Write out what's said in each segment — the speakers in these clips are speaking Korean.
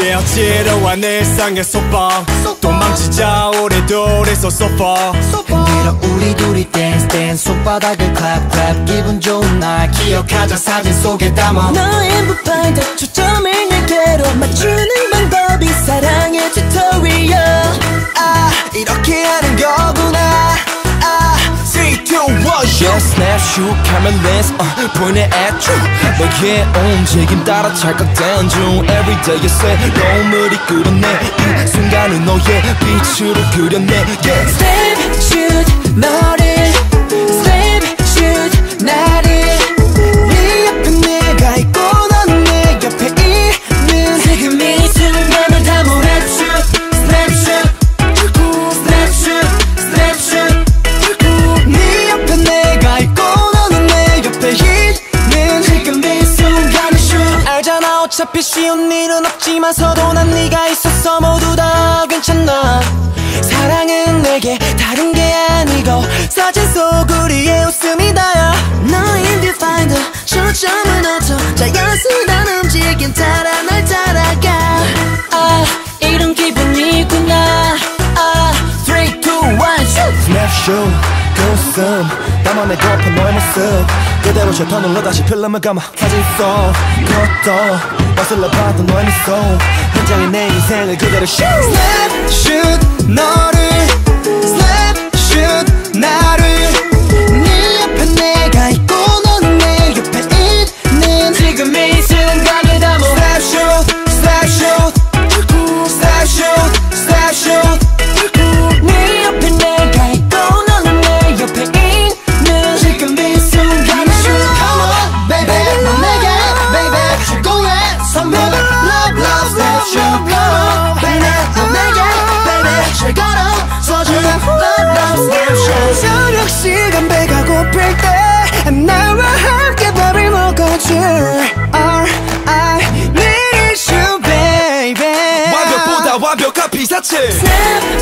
지루한 일상의 소방 도망치자 우리 둘이서 소파. 흔들어 우리 둘이 댄스 댄스 손바닥을 클랩 기분 좋은 날 기억하자 사진 속에 담아. 너의 무파인더 초점을 snapshot, camera lens, uh, 보이네 at you 너의 움직임 따라 찰칵대는 중 Everyday you say 너물이 끓어내 이 순간을 너의 빛으로 그려내 yeah. Slap shoot 너를 어차피 쉬운 일은 없지만서도 난 네가 있어서 모두 다 괜찮아 사랑은 내게 다른 게 아니고 사진 속 우리의 웃음 나만의 고픈 너의 모습. 그대로 눌러 다시 필름을 감아 사진 속. 그것도 거슬러 봤던 너의 미소 현장에 내 인생을 그대로 shoot Slap shoot baby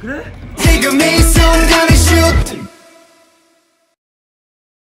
그래?